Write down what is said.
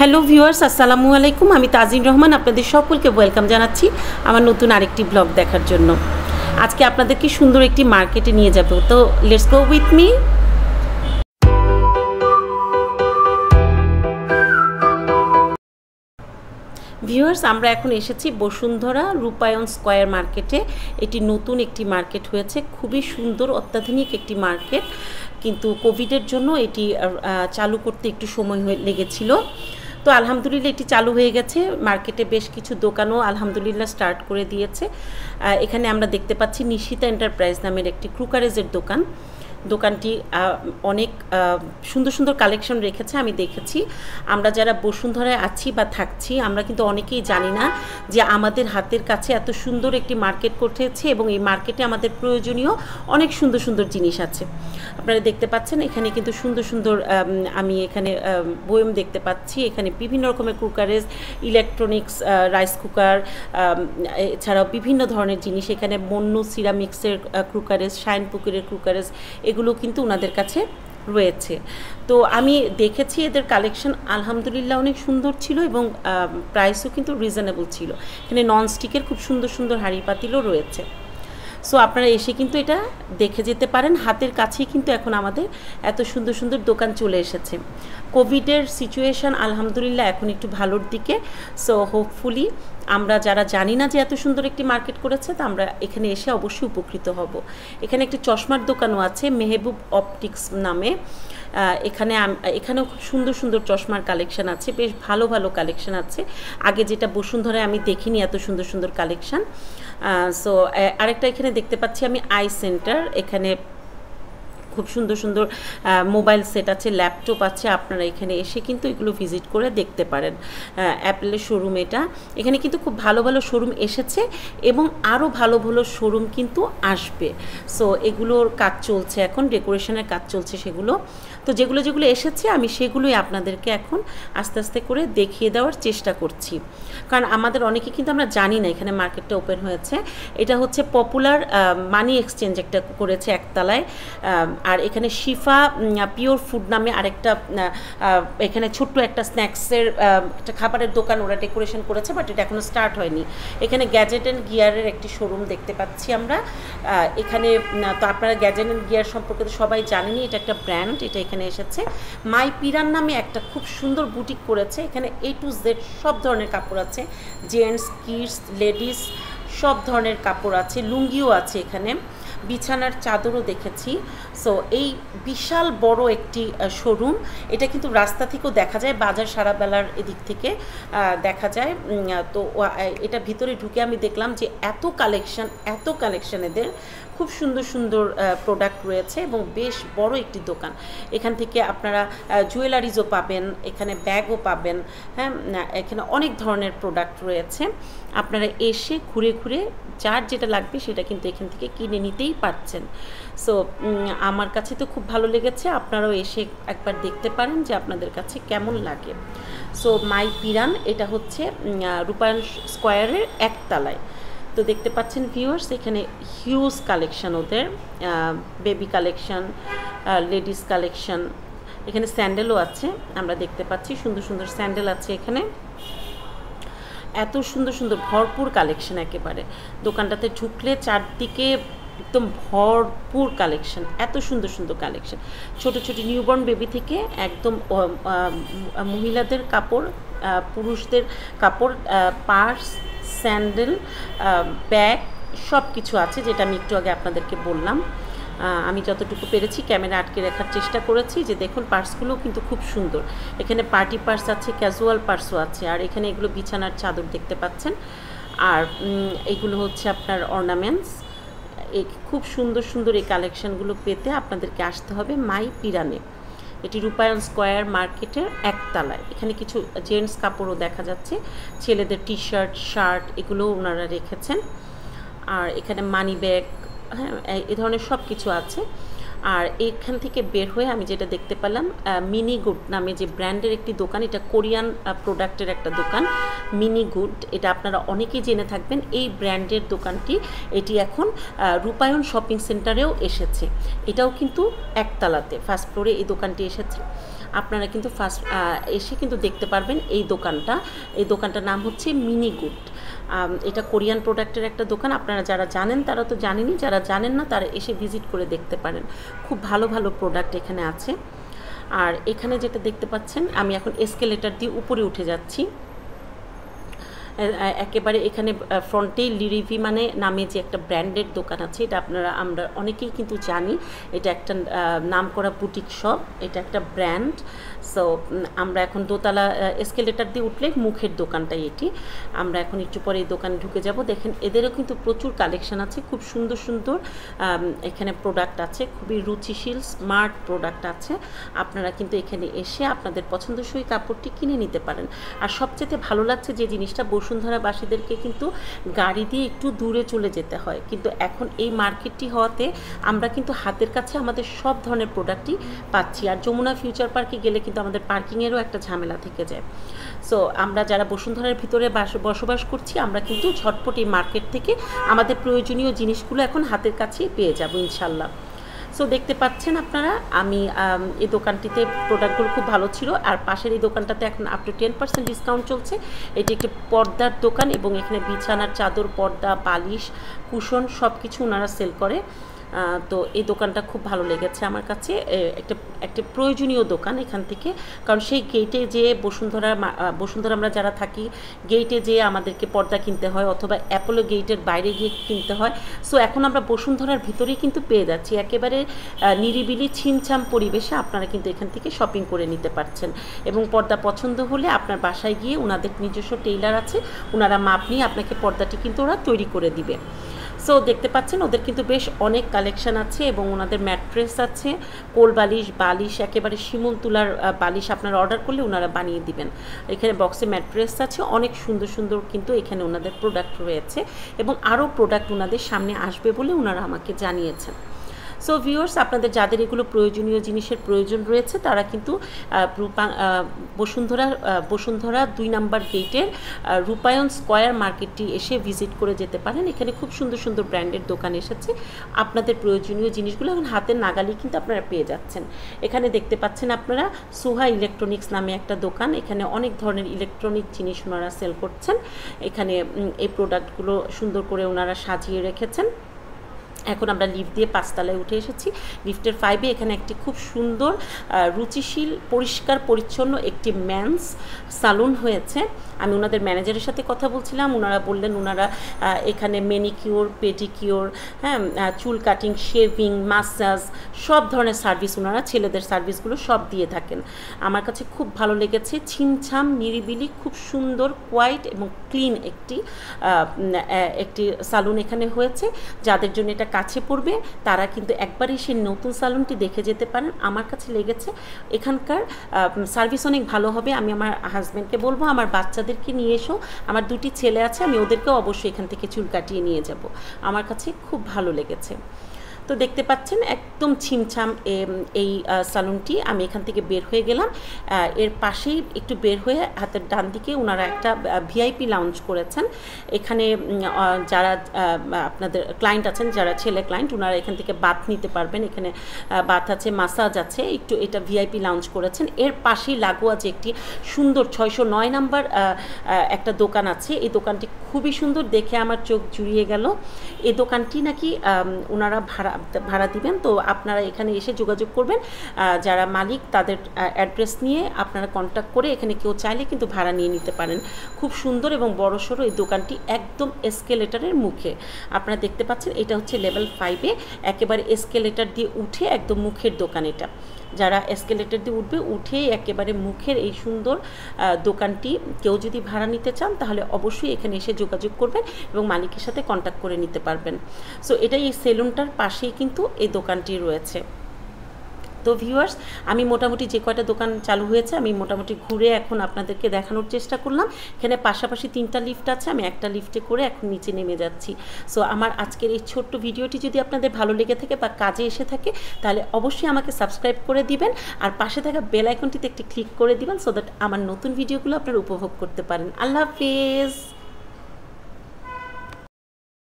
Hello viewers আসসালামু আলাইকুম। আমি তাজিন রহমান, আপনাদের সকলকে ওয়েলকাম জানাচ্ছি আমার নতুন আরেকটি ব্লগ দেখার জন্য। আজকে আপনাদেরকে সুন্দর একটি মার্কেটে নিয়ে যাব। তো let's go with me viewers আমরা এখন এসেছি বসুন্ধরা রূপায়ণ স্কোয়ার মার্কেটে এটি নতুন একটি মার্কেট হয়েছে, খুবই সুন্দর, অত্যাধুনিক একটি মার্কেট কিন্তু কোভিডের জন্য এটি চালু করতে একটু সময় লেগেছিল। তো আলহামদুলিল্লাহ এটি চালু হয়ে গেছে। মার্কেটে বেশ কিছু দোকানও আলহামদুলিল্লাহ স্টার্ট করে দিয়েছে। এখানে আমরা দেখতে পাচ্ছি নিশিতা এন্টারপ্রাইজ নামের একটি ক্রুকারেজের দোকান। দোকানটি অনেক সুন্দর সুন্দর কালেকশন রেখেছে, আমি দেখেছি। আমরা যারা বসুন্ধরায় আছি বা থাকছি, আমরা কিন্তু অনেকেই জানি না যে আমাদের হাতের কাছে এত সুন্দর একটি মার্কেট করতেছে এবং এই মার্কেটে আমাদের প্রয়োজনীয় অনেক সুন্দর সুন্দর জিনিস আছে। আপনারা দেখতে পাচ্ছেন, এখানে কিন্তু সুন্দর সুন্দর, আমি এখানে বয়ম দেখতে পাচ্ছি। এখানে বিভিন্ন রকমের কুকারেজ ইলেকট্রনিক্স রাইস কুকার এছাড়াও বিভিন্ন ধরনের জিনিস। এখানে মন্নু সিরামিক্সের ক্রুকারেজ শাইন পুকুরের ক্রুকারেজ এগুলো কিন্তু ওনাদের কাছে রয়েছে। তো আমি দেখেছি এদের কালেকশন আলহামদুলিল্লাহ অনেক সুন্দর ছিল এবং প্রাইসও কিন্তু রিজনেবল ছিল। এখানে ননস্টিকের খুব সুন্দর সুন্দর হাঁড়ি পাতিলও রয়েছে। সো আপনারা এসে কিন্তু এটা দেখে যেতে পারেন। হাতের কাছেই কিন্তু এখন আমাদের এত সুন্দর সুন্দর দোকান চলে এসেছে। কোভিডের সিচুয়েশান আলহামদুলিল্লাহ এখন একটু ভালোর দিকে। সো হোপফুলি আমরা যারা জানি না যে এত সুন্দর একটি মার্কেট করেছে, তা আমরা এখানে এসে অবশ্যই উপকৃত হব। এখানে একটি চশমার দোকানও আছে, মেহবুব অপটিক্স নামে। এখানে এখানেও খুব সুন্দর সুন্দর চশমার কালেকশন আছে, বেশ ভালো ভালো কালেকশন আছে। আগে যেটা বসুন্ধরায় আমি দেখিনি এত সুন্দর সুন্দর কালেকশন সো আরেকটা এখানে দেখতে পাচ্ছি আমি আই সেন্টার এখানে খুব সুন্দর সুন্দর মোবাইল সেট আছে, ল্যাপটপ আছে, আপনারা এখানে এসে কিন্তু এগুলো ভিজিট করে দেখতে পারেন। অ্যাপেলের শোরুম এটা। এখানে কিন্তু খুব ভালো ভালো শোরুম এসেছে এবং আরও ভালো ভালো শোরুম কিন্তু আসবে। সো এগুলোর কাজ চলছে এখন, ডেকোরেশনের কাজ চলছে সেগুলো। তো যেগুলো যেগুলো এসেছে, আমি সেগুলোই আপনাদেরকে এখন আস্তে আস্তে করে দেখিয়ে দেওয়ার চেষ্টা করছি। কারণ আমাদের অনেকে কিন্তু আমরা জানি না, এখানে মার্কেটটা ওপেন হয়েছে। এটা হচ্ছে পপুলার মানি এক্সচেঞ্জ একটা করেছে একতলায়। আর এখানে শিফা পিওর ফুড নামে আরেকটা এখানে ছোট্ট একটা স্ন্যাক্সের একটা খাবারের দোকান ওরা ডেকোরেশন করেছে, বাট এটা এখনও স্টার্ট হয়নি। এখানে গ্যাজেট অ্যান্ড গিয়ারের একটি শোরুম দেখতে পাচ্ছি আমরা। এখানে তো আপনারা গ্যাজেট অ্যান্ড গিয়ার সম্পর্কে তো সবাই জানেনি এটা একটা ব্র্যান্ড, এটা এখানে এসেছে। মাই পিরান নামে একটা খুব সুন্দর বুটিক করেছে, এখানে এ টু জেড সব ধরনের কাপড় আছে। জেন্টস, কিডস, লেডিস, সব ধরনের কাপড় আছে, লুঙ্গিও আছে এখানে। বিছানার চাদরও দেখেছি। সো এই বিশাল বড় একটি শোরুম এটা কিন্তু রাস্তা থেকেও দেখা যায়, বাজার সারা বেলার এদিক থেকে দেখা যায়। তো এটা ভিতরে ঢুকে আমি দেখলাম যে এত কালেকশন এত কালেকশন এদের। খুব সুন্দর সুন্দর প্রোডাক্ট রয়েছে এবং বেশ বড় একটি দোকান। এখান থেকে আপনারা জুয়েলারিজও পাবেন, এখানে ব্যাগও পাবেন হ্যাঁ এখানে অনেক ধরনের প্রোডাক্ট রয়েছে। আপনারা এসে ঘুরে ঘুরে যার যেটা লাগবে সেটা কিন্তু এখান থেকে কিনে নিতেই পারছেন। সো আমার কাছে তো খুব ভালো লেগেছে, আপনারাও এসে একবার দেখতে পারেন যে আপনাদের কাছে কেমন লাগে। সো মাই পিরান এটা হচ্ছে রূপায়ণ স্কোয়ারের একতলায়। তো দেখতে পাচ্ছেন ভিউয়ার্স এখানে হিউজ কালেকশন ওদের বেবি কালেকশন লেডিস কালেকশন এখানে স্যান্ডেলও আছে, আমরা দেখতে পাচ্ছি, সুন্দর সুন্দর স্যান্ডেল আছে এখানে। এত সুন্দর সুন্দর ভরপুর কালেকশন একেবারে। দোকানটাতে ঢুকলে চারদিকে একদম ভরপুর কালেকশন এত সুন্দর সুন্দর কালেকশন ছোট ছোট নিউবর্ন বেবি থেকে একদম মহিলাদের কাপড় পুরুষদের কাপড় পার্স, স্যান্ডেল ব্যাগ সব কিছু আছে যেটা আমি একটু আগে আপনাদেরকে বললাম। আমি যতটুকু পেরেছি ক্যামেরা আটকে রাখার চেষ্টা করেছি যে দেখুন পার্সগুলো কিন্তু খুব সুন্দর। এখানে পার্টি পার্স আছে ক্যাজুয়াল পার্সও আছে, আর এখানে এগুলো বিছানার চাদর দেখতে পাচ্ছেন। আর এগুলো হচ্ছে আপনার অর্নামেন্টস খুব সুন্দর সুন্দর এই কালেকশানগুলো পেতে আপনাদেরকে আসতে হবে মাই পিরানে। এটি রূপায়ণ স্কোয়ার মার্কেটের একতলায়। এখানে কিছু জেন্টস কাপড়ও দেখা যাচ্ছে। ছেলেদের টি শার্ট শার্ট এগুলোও ওনারা রেখেছেন। আর এখানে মানি ব্যাগ হ্যাঁ এ ধরনের সব কিছু আছে। আর এখান থেকে বের হয়ে আমি যেটা দেখতে পেলাম মিনি গুড নামে যে ব্র্যান্ডের একটি দোকান, এটা কোরিয়ান প্রোডাক্টের একটা দোকান মিনি গুড এটা আপনারা অনেকেই জেনে থাকবেন, এই ব্র্যান্ডের দোকানটি এটি এখন রূপায়ণ শপিং সেন্টারেও এসেছে। এটাও কিন্তু একতলাতে ফার্স্ট ফ্লোরে এই দোকানটি এসেছে। আপনারা কিন্তু ফার্স্ট এসে কিন্তু দেখতে পারবেন এই দোকানটা। এই দোকানটার নাম হচ্ছে মিনি গুড এটা কোরিয়ান প্রোডাক্টের একটা দোকান। আপনারা যারা জানেন, তারা তো জানেনই। যারা জানেন না, তারা এসে ভিজিট করে দেখতে পারেন। খুব ভালো ভালো প্রোডাক্ট এখানে আছে। আর এখানে যেটা দেখতে পাচ্ছেন, আমি এখন এসকেলেটার দিয়ে উপরে উঠে যাচ্ছি। একেবারে এখানে ফ্রন্টেই লিরিভি মানে নামে যে একটা ব্র্যান্ডেড দোকান আছে, এটা আপনারা, আমরা অনেকেই কিন্তু জানি। এটা একটা নাম করা বুটিক শপ এটা একটা ব্র্যান্ড সো আমরা এখন দোতলা এসকেলেটার দিয়ে উঠলে মুখের দোকানটাই এটি। আমরা এখন একটু পরে এই দোকানে ঢুকে যাব। দেখেন, এদেরও কিন্তু প্রচুর কালেকশন আছে, খুব সুন্দর সুন্দর এখানে প্রোডাক্ট আছে, খুবই রুচিশীল স্মার্ট প্রোডাক্ট আছে। আপনারা কিন্তু এখানে এসে আপনাদের পছন্দসই কাপড়টি কিনে নিতে পারেন। আর সবচেয়ে ভালো লাগছে যে জিনিসটা বসুন্ধরাবাসীদেরকে কিন্তু গাড়ি দিয়ে একটু দূরে চলে যেতে হয়। কিন্তু এখন এই মার্কেটটি হওয়াতে আমরা কিন্তু হাতের কাছে আমাদের সব ধরনের প্রোডাক্টই পাচ্ছি। আর যমুনা ফিউচার পার্কে গেলে কিন্তু আমাদের পার্কিংয়েরও একটা ঝামেলা থেকে যায়। সো আমরা যারা বসুন্ধরার ভিতরে বসবাস করছি, আমরা কিন্তু ঝটপট এই মার্কেট থেকে আমাদের প্রয়োজনীয় জিনিসগুলো এখন হাতের কাছেই পেয়ে যাব ইনশাল্লাহ। সো দেখতে পাচ্ছেন আপনারা, আমি এই দোকানটিতে প্রোডাক্টগুলো খুব ভালো ছিল। আর পাশের এই দোকানটাতে এখন up to ten percent discount চলছে। এটি একটি পর্দার দোকান এবং এখানে বিছানার চাদর, পর্দা, বালিশ কুশন সব কিছু ওনারা সেল করে। তো এই দোকানটা খুব ভালো লেগেছে আমার কাছে। একটা একটা প্রয়োজনীয় দোকান এখান থেকে। কারণ সেই গেটে যে বসুন্ধরা বসুন্ধরা আমরা যারা থাকি গেটে যেয়ে আমাদেরকে পর্দা কিনতে হয় অথবা অ্যাপোলো গেটের বাইরে গিয়ে কিনতে হয় সো এখন আমরা বসুন্ধরার ভিতরেই কিন্তু পেয়ে যাচ্ছি। একেবারে নিরিবিলি ছিমছাম পরিবেশে আপনারা কিন্তু এখান থেকে শপিং করে নিতে পারছেন। এবং পর্দা পছন্দ হলে আপনার বাসায় গিয়ে ওনাদের নিজস্ব টেইলার আছে, ওনারা মাপ নিয়ে আপনাকে পর্দাটি কিন্তু ওরা তৈরি করে দিবে। সো দেখতে পাচ্ছেন, ওদের কিন্তু বেশ অনেক কালেকশান আছে এবং ওনাদের ম্যাট্রেস আছে। কোল বালিশ বালিশ, একেবারে শিমুল তুলার বালিশ আপনারা অর্ডার করলে ওনারা বানিয়ে দিবেন। এখানে বক্সে ম্যাট্রেস আছে, অনেক সুন্দর সুন্দর কিন্তু এখানে ওনাদের প্রোডাক্ট রয়েছে এবং আরও প্রোডাক্ট ওনাদের সামনে আসবে বলে ওনারা আমাকে জানিয়েছেন। সো ভিউয়ার্স আপনাদের যাদের এগুলো প্রয়োজনীয় জিনিসের প্রয়োজন রয়েছে, তারা কিন্তু বসুন্ধরা বসুন্ধরা দুই নাম্বার গেটের রূপায়ণ স্কোয়ার মার্কেটটি এসে ভিজিট করে যেতে পারেন। এখানে খুব সুন্দর সুন্দর ব্র্যান্ডের দোকান এসেছে। আপনাদের প্রয়োজনীয় জিনিসগুলো এখন হাতের নাগালি কিন্তু আপনারা পেয়ে যাচ্ছেন। এখানে দেখতে পাচ্ছেন আপনারা সুহা ইলেকট্রনিক্স নামে একটা দোকান। এখানে অনেক ধরনের ইলেকট্রনিক জিনিস ওনারা সেল করছেন। এখানে এই প্রোডাক্টগুলো সুন্দর করে ওনারা সাজিয়ে রেখেছেন। এখন আমরা লিফট দিয়ে পাঁচতলায় উঠে এসেছি। লিফটের ফাইভে এখানে একটি খুব সুন্দর রুচিশীল, পরিষ্কার, পরিচ্ছন্ন একটি ম্যান্স সালুন হয়েছে। আমি ওনাদের ম্যানেজারের সাথে কথা বলছিলাম। ওনারা বললেন ওনারা এখানে মেনিকিওর পেডিকিওর হ্যাঁ চুল কাটিং শেভিং মাসাজ সব ধরনের সার্ভিস ওনারা ছেলেদের সার্ভিসগুলো সব দিয়ে থাকেন। আমার কাছে খুব ভালো লেগেছে। ছিমছাম, নিরিবিলি, খুব সুন্দর কোয়াইট এবং ক্লিন একটি একটি সালুন এখানে হয়েছে। যাদের জন্য এটা কাছে পড়বে, তারা কিন্তু একবার এসে নতুন সালুনটি দেখে যেতে পারেন। আমার কাছে লেগেছে, এখানকার সার্ভিস অনেক ভালো হবে, আমি আমার হাজব্যান্ডকে বলব, আমার বাচ্চাদেরকে নিয়ে এসো, আমার দুটি ছেলে আছে, আমি ওদেরকেও অবশ্যই এখান থেকে চুল কাটিয়ে নিয়ে যাব। আমার কাছে খুব ভালো লেগেছে। তো দেখতে পাচ্ছেন একদম ছিমছাম এই সালুনটি। আমি এখান থেকে বের হয়ে গেলাম। এর পাশেই একটু বের হয়ে হাতের ডান দিকে ওনারা একটা ভিআইপি লাউঞ্জ করেছেন। এখানে যারা আপনাদের ক্লায়েন্ট আছেন, যারা ছেলে ক্লায়েন্ট ওনারা এখান থেকে বাথ নিতে পারবেন। এখানে বাথ আছে মাসাজ আছে। একটু এটা ভিআইপি লাউঞ্জ করেছেন। এর পাশেই লাগোয়া যে একটি সুন্দর ছয়শো নয় নাম্বার একটা দোকান আছে। এই দোকানটি খুবই সুন্দর। দেখে আমার চোখ জুড়িয়ে গেল। এই দোকানটি নাকি ওনারা ভাড়া ভাড়া দিবেন। তো আপনারা এখানে এসে যোগাযোগ করবেন। যারা মালিক, তাদের অ্যাড্রেস নিয়ে আপনারা কন্ট্যাক্ট করে এখানে কেউ চাইলে কিন্তু ভাড়া নিয়ে নিতে পারেন। খুব সুন্দর এবং বড়সড় এই দোকানটি একদম এসকেলেটারের মুখে। আপনারা দেখতে পাচ্ছেন, এটা হচ্ছে লেভেল ফাইভে একেবারে এসকেলেটার দিয়ে উঠে একদম মুখের দোকান এটা। যারা এসকেলেটার দিয়ে উঠবে উঠে একেবারে মুখের এই সুন্দর দোকানটি কেউ যদি ভাড়া নিতে চান, তাহলে অবশ্যই এখানে এসে যোগাযোগ করবেন এবং মালিকের সাথে কন্ট্যাক্ট করে নিতে পারবেন। সো এটাই এই সেলুনটার পাশেই কিন্তু এই দোকানটি রয়েছে। তো ভিউয়ার্স আমি মোটামুটি যে কয়টা দোকান চালু হয়েছে, আমি মোটামুটি ঘুরে এখন আপনাদেরকে দেখানোর চেষ্টা করলাম। এখানে পাশাপাশি তিনটা লিফট আছে, আমি একটা লিফটে করে এখন নিচে নেমে যাচ্ছি। সো আমার আজকের এই ছোট্ট ভিডিওটি যদি আপনাদের ভালো লেগে থাকে বা কাজে এসে থাকে, তাহলে অবশ্যই আমাকে সাবস্ক্রাইব করে দিবেন আর পাশে থাকা বেল আইকনটিতে একটি ক্লিক করে দিবেন সো দ্যাট আমার নতুন ভিডিওগুলো আপনারা উপভোগ করতে পারেন। আল্লাহ হাফিজ!